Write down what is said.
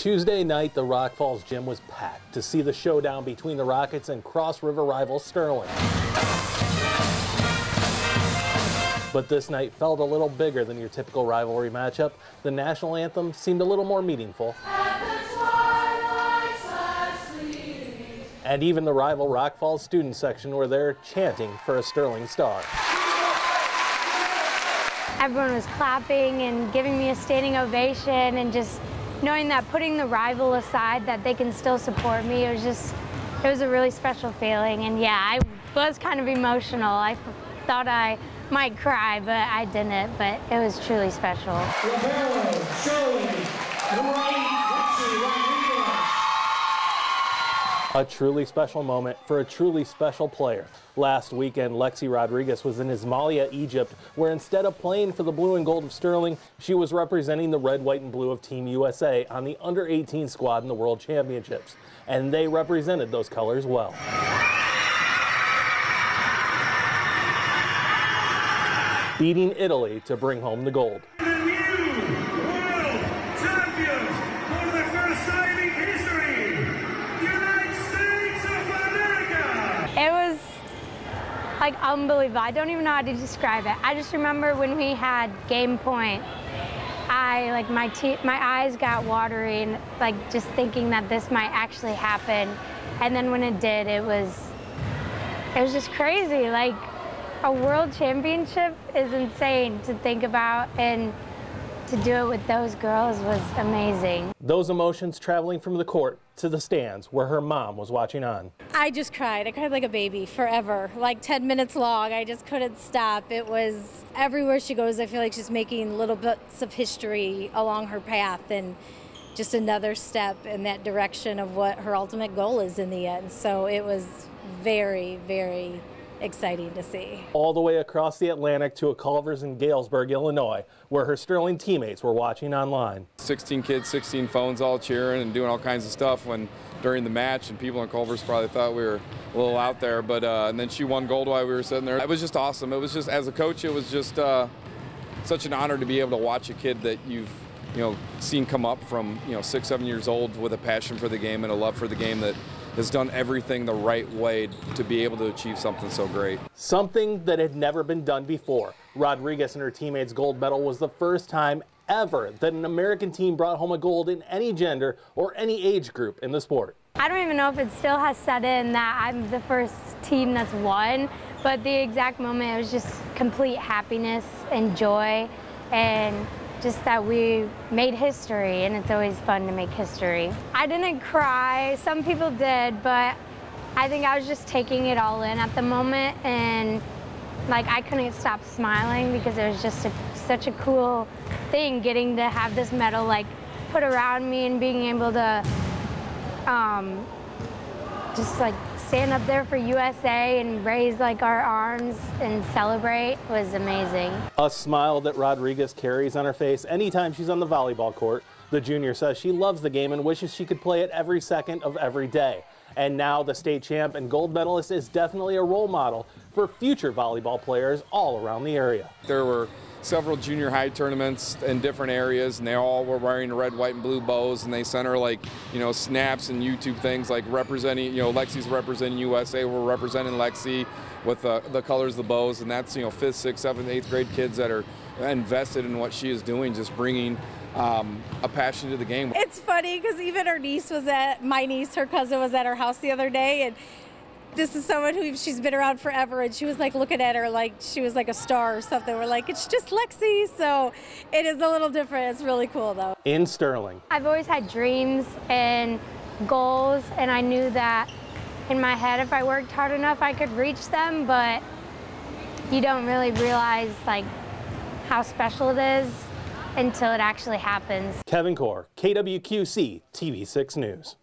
Tuesday night, the Rock Falls gym was packed to see the showdown between the Rockets and Cross River rival Sterling. But this night felt a little bigger than your typical rivalry matchup. The national anthem seemed a little more meaningful. And even the rival Rock Falls student section were there chanting for a Sterling star. Everyone was clapping and giving me a standing ovation and just knowing that putting the rival aside that they can still support me, it was just, it was a really special feeling. And yeah, I was kind of emotional. I thought I might cry, but I didn't, but it was truly special. A truly special moment for a truly special player. Last weekend, Lexi Rodriguez was in Ismailia, Egypt, where instead of playing for the blue and gold of Sterling, she was representing the red, white, and blue of Team USA on the under 18 squad in the World Championships. And they represented those colors well. Beating Italy to bring home the gold. Like unbelievable. I don't even know how to describe it. I just remember when we had game point, I like my my eyes got watery and like just thinking that this might actually happen. And then when it did, it was it was just crazy. Like a world championship is insane to think about and to do it with those girls was amazing. Those emotions traveling from the court to the stands where her mom was watching on. I just cried. I cried like a baby forever, like 10 minutes long. I just couldn't stop. It was everywhere she goes, I feel like she's making little bits of history along her path and just another step in that direction of what her ultimate goal is in the end. So it was very, very exciting to see. All the way across the Atlantic to a Culver's in Galesburg, Illinois, where her Sterling teammates were watching online. 16 kids, 16 phones all cheering and doing all kinds of stuff when during the match and people in Culver's probably thought we were a little out there but uh, and then she won gold while we were sitting there. It was just awesome. It was just as a coach it was just uh, such an honor to be able to watch a kid that you've you know seen come up from you know six seven years old with a passion for the game and a love for the game that has done everything the right way to be able to achieve something so great. Something that had never been done before. Rodriguez and her teammates' gold medal was the first time ever that an American team brought home a gold in any gender or any age group in the sport. I don't even know if it still has set in that I'm the first team that's won, but the exact moment it was just complete happiness and joy and just that we made history and it's always fun to make history. I didn't cry, some people did, but I think I was just taking it all in at the moment and like I couldn't stop smiling because it was just a, such a cool thing getting to have this medal like put around me and being able to um, just like stand up there for USA and raise like our arms and celebrate was amazing. A smile that Rodriguez carries on her face anytime she's on the volleyball court. The junior says she loves the game and wishes she could play it every second of every day. And now the state champ and gold medalist is definitely a role model for future volleyball players all around the area. There were several junior high tournaments in different areas, and they all were wearing red, white, and blue bows, and they sent her like, you know, snaps and YouTube things like representing, you know, Lexi's representing USA, we're representing Lexi with uh, the colors of the bows, and that's, you know, fifth, sixth, seventh, eighth grade kids that are invested in what she is doing, just bringing um, a passion to the game. It's funny because even her niece was at, my niece, her cousin was at her house the other day, and this is someone who she's been around forever and she was like looking at her like she was like a star or something. We're like it's just lexi so it is a little different. It's really cool though. In sterling. I've always had dreams and goals and i knew that in my head if i worked hard enough i could reach them but you don't really realize like how special it is until it actually happens. Kevin Kohr kwqc tv6 news